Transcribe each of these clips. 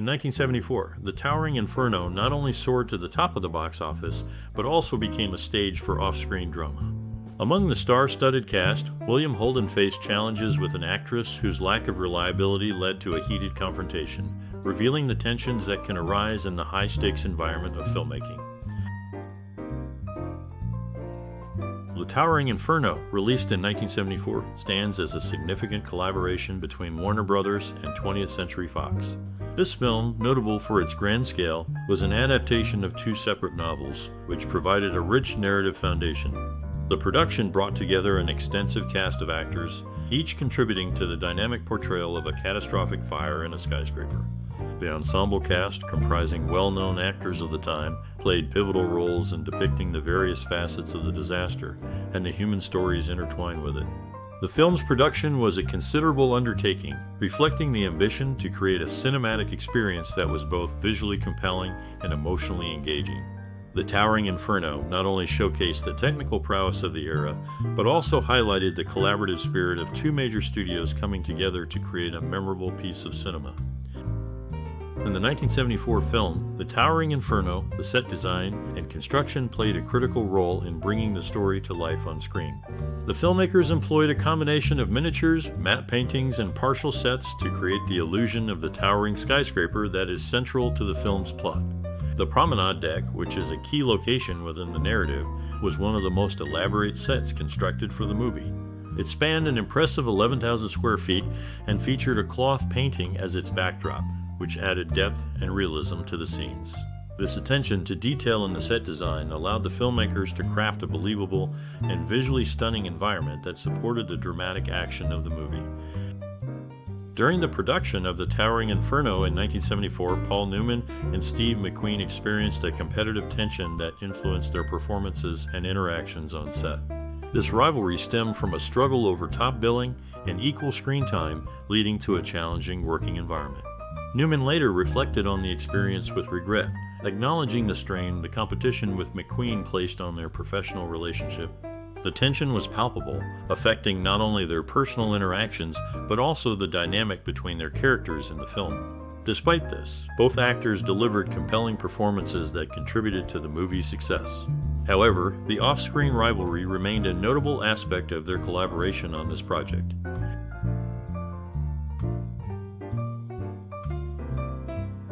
In 1974, The Towering Inferno not only soared to the top of the box office, but also became a stage for off screen drama. Among the star studded cast, William Holden faced challenges with an actress whose lack of reliability led to a heated confrontation, revealing the tensions that can arise in the high stakes environment of filmmaking. The Towering Inferno, released in 1974, stands as a significant collaboration between Warner Brothers and 20th Century Fox. This film, notable for its grand scale, was an adaptation of two separate novels, which provided a rich narrative foundation. The production brought together an extensive cast of actors, each contributing to the dynamic portrayal of a catastrophic fire in a skyscraper. The ensemble cast, comprising well known actors of the time, played pivotal roles in depicting the various facets of the disaster and the human stories intertwined with it. The film's production was a considerable undertaking, reflecting the ambition to create a cinematic experience that was both visually compelling and emotionally engaging. The Towering Inferno not only showcased the technical prowess of the era, but also highlighted the collaborative spirit of two major studios coming together to create a memorable piece of cinema. In the 1974 film, The Towering Inferno, the set design and construction played a critical role in bringing the story to life on screen. The filmmakers employed a combination of miniatures, matte paintings, and partial sets to create the illusion of the towering skyscraper that is central to the film's plot. The promenade deck, which is a key location within the narrative, was one of the most elaborate sets constructed for the movie. It spanned an impressive 11,000 square feet and featured a cloth painting as its backdrop, which added depth and realism to the scenes. This attention to detail in the set design allowed the filmmakers to craft a believable and visually stunning environment that supported the dramatic action of the movie. During the production of The Towering Inferno in 1974, Paul Newman and Steve McQueen experienced a competitive tension that influenced their performances and interactions on set. This rivalry stemmed from a struggle over top billing and equal screen time, leading to a challenging working environment. Newman later reflected on the experience with regret, acknowledging the strain the competition with McQueen placed on their professional relationship. The tension was palpable, affecting not only their personal interactions, but also the dynamic between their characters in the film. Despite this, both actors delivered compelling performances that contributed to the movie's success. However, the off screen rivalry remained a notable aspect of their collaboration on this project.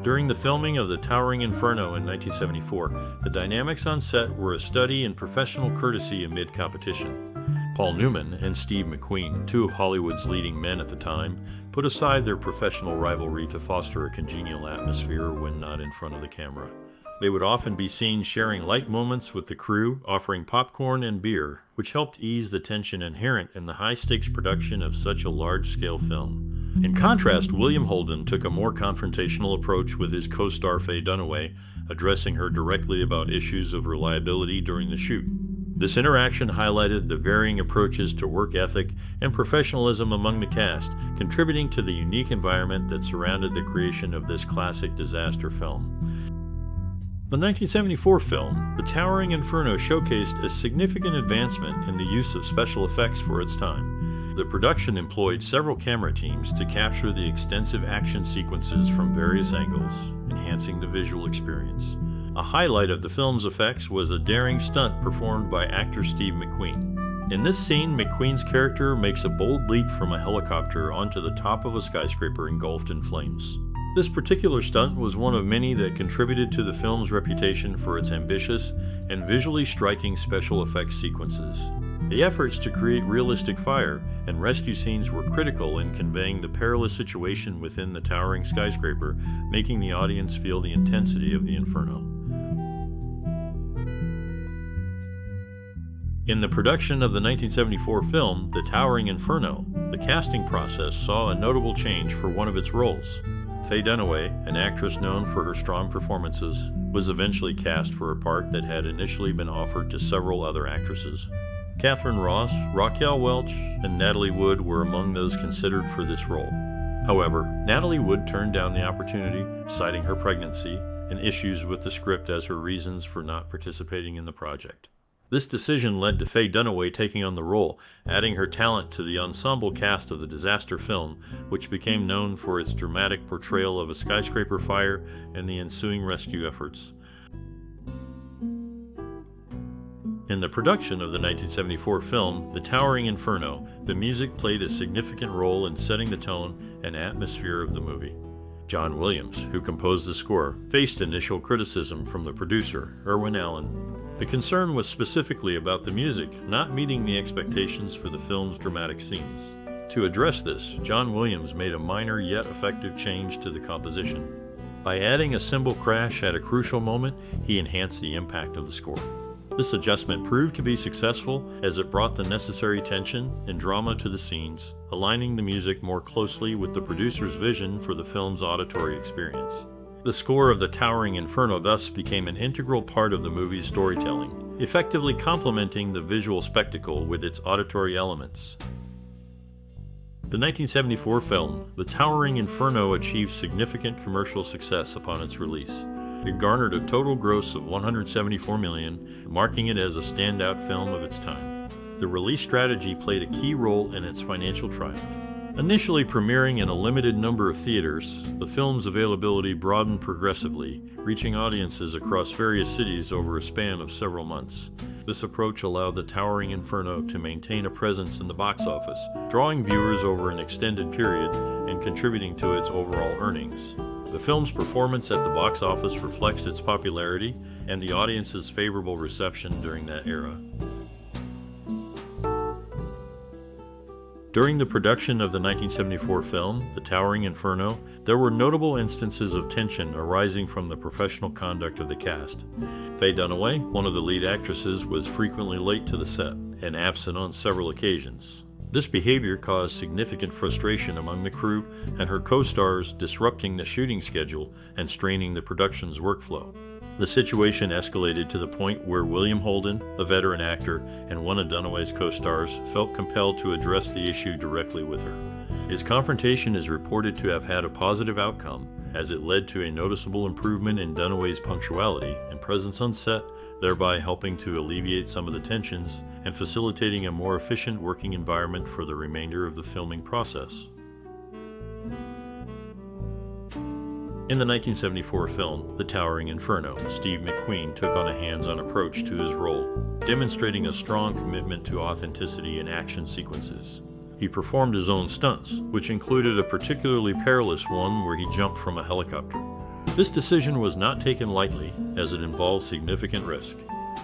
During the filming of The Towering Inferno in 1974, the dynamics on set were a study in professional courtesy amid competition. Paul Newman and Steve McQueen, two of Hollywood's leading men at the time, put aside their professional rivalry to foster a congenial atmosphere when not in front of the camera. They would often be seen sharing light moments with the crew, offering popcorn and beer, which helped ease the tension inherent in the high stakes production of such a large scale film. In contrast, William Holden took a more confrontational approach with his co star Faye Dunaway, addressing her directly about issues of reliability during the shoot. This interaction highlighted the varying approaches to work ethic and professionalism among the cast, contributing to the unique environment that surrounded the creation of this classic disaster film. The 1974 film, The Towering Inferno, showcased a significant advancement in the use of special effects for its time. The production employed several camera teams to capture the extensive action sequences from various angles, enhancing the visual experience. A highlight of the film's effects was a daring stunt performed by actor Steve McQueen. In this scene, McQueen's character makes a bold leap from a helicopter onto the top of a skyscraper engulfed in flames. This particular stunt was one of many that contributed to the film's reputation for its ambitious and visually striking special effects sequences. The efforts to create realistic fire and rescue scenes were critical in conveying the perilous situation within the towering skyscraper, making the audience feel the intensity of the inferno. In the production of the 1974 film, The Towering Inferno, the casting process saw a notable change for one of its roles. Faye Dunaway, an actress known for her strong performances, was eventually cast for a part that had initially been offered to several other actresses. Katharine Ross, Raquel Welch, and Natalie Wood were among those considered for this role. However, Natalie Wood turned down the opportunity, citing her pregnancy and issues with the script as her reasons for not participating in the project. This decision led to Faye Dunaway taking on the role, adding her talent to the ensemble cast of the disaster film, which became known for its dramatic portrayal of a skyscraper fire and the ensuing rescue efforts. In the production of the 1974 film, The Towering Inferno, the music played a significant role in setting the tone and atmosphere of the movie. John Williams, who composed the score, faced initial criticism from the producer, Irwin Allen, the concern was specifically about the music not meeting the expectations for the film's dramatic scenes. To address this, John Williams made a minor yet effective change to the composition. By adding a cymbal crash at a crucial moment, he enhanced the impact of the score. This adjustment proved to be successful as it brought the necessary tension and drama to the scenes, aligning the music more closely with the producer's vision for the film's auditory experience. The score of the Towering Inferno thus became an integral part of the movie's storytelling, effectively complementing the visual spectacle with its auditory elements. The 1974 film, The Towering Inferno, achieved significant commercial success upon its release. It garnered a total gross of 174 million, marking it as a standout film of its time. The release strategy played a key role in its financial triumph. Initially premiering in a limited number of theaters, the film's availability broadened progressively, reaching audiences across various cities over a span of several months. This approach allowed The Towering Inferno to maintain a presence in the box office, drawing viewers over an extended period and contributing to its overall earnings. The film's performance at the box office reflects its popularity and the audience's favorable reception during that era. During the production of the 1974 film, The Towering Inferno, there were notable instances of tension arising from the professional conduct of the cast. Faye Dunaway, one of the lead actresses, was frequently late to the set and absent on several occasions. This behavior caused significant frustration among the crew and her co stars, disrupting the shooting schedule and straining the production's workflow. The situation escalated to the point where William Holden, a veteran actor and one of Dunaway's co stars, felt compelled to address the issue directly with her. His confrontation is reported to have had a positive outcome, as it led to a noticeable improvement in Dunaway's punctuality and presence on set, thereby helping to alleviate some of the tensions and facilitating a more efficient working environment for the remainder of the filming process. In the 1974 film, The Towering Inferno, Steve McQueen took on a hands on approach to his role, demonstrating a strong commitment to authenticity in action sequences. He performed his own stunts, which included a particularly perilous one where he jumped from a helicopter. This decision was not taken lightly, as it involved significant risk.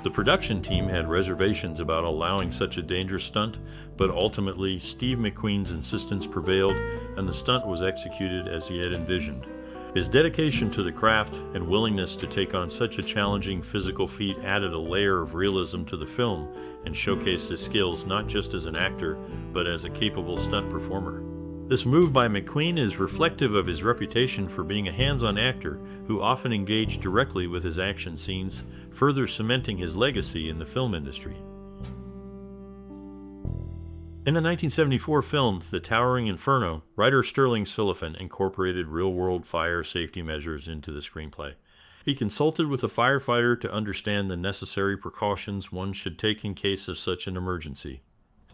The production team had reservations about allowing such a dangerous stunt, but ultimately, Steve McQueen's insistence prevailed and the stunt was executed as he had envisioned. His dedication to the craft and willingness to take on such a challenging physical feat added a layer of realism to the film and showcased his skills not just as an actor, but as a capable stunt performer. This move by McQueen is reflective of his reputation for being a hands on actor who often engaged directly with his action scenes, further cementing his legacy in the film industry. In the 1974 film The Towering Inferno, writer Stirling Silliphant incorporated real world fire safety measures into the screenplay. He consulted with a firefighter to understand the necessary precautions one should take in case of such an emergency.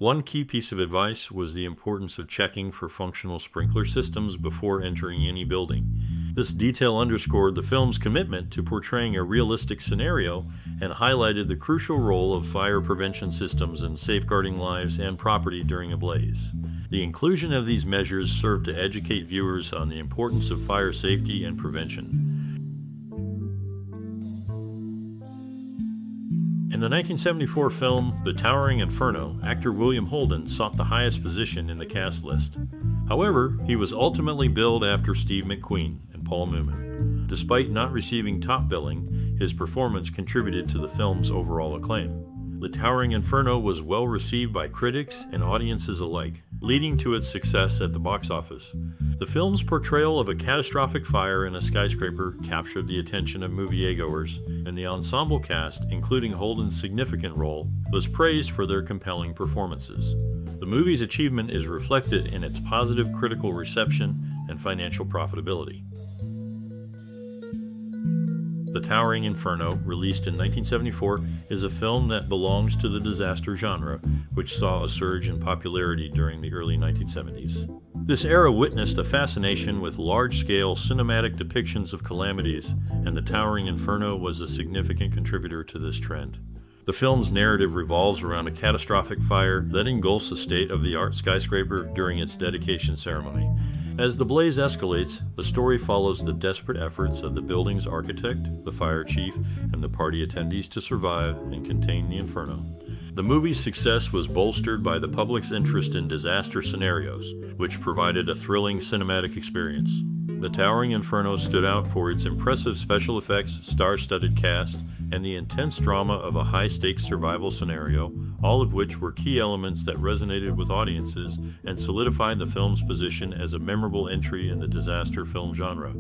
One key piece of advice was the importance of checking for functional sprinkler systems before entering any building. This detail underscored the film's commitment to portraying a realistic scenario and highlighted the crucial role of fire prevention systems in safeguarding lives and property during a blaze. The inclusion of these measures served to educate viewers on the importance of fire safety and prevention. In the 1974 film The Towering Inferno, actor William Holden sought the highest position in the cast list. However, he was ultimately billed after Steve McQueen and Paul Newman. Despite not receiving top billing, his performance contributed to the film's overall acclaim. The Towering Inferno was well received by critics and audiences alike, leading to its success at the box office. The film's portrayal of a catastrophic fire in a skyscraper captured the attention of moviegoers, and the ensemble cast, including Holden's significant role, was praised for their compelling performances. The movie's achievement is reflected in its positive critical reception and financial profitability. The Towering Inferno, released in 1974, is a film that belongs to the disaster genre, which saw a surge in popularity during the early 1970s. This era witnessed a fascination with large scale cinematic depictions of calamities, and The Towering Inferno was a significant contributor to this trend. The film's narrative revolves around a catastrophic fire that engulfs the state of the art skyscraper during its dedication ceremony. As the blaze escalates, the story follows the desperate efforts of the building's architect, the fire chief, and the party attendees to survive and contain the inferno. The movie's success was bolstered by the public's interest in disaster scenarios, which provided a thrilling cinematic experience. The Towering Inferno stood out for its impressive special effects, star studded cast, and the intense drama of a high stakes survival scenario, all of which were key elements that resonated with audiences and solidified the film's position as a memorable entry in the disaster film genre.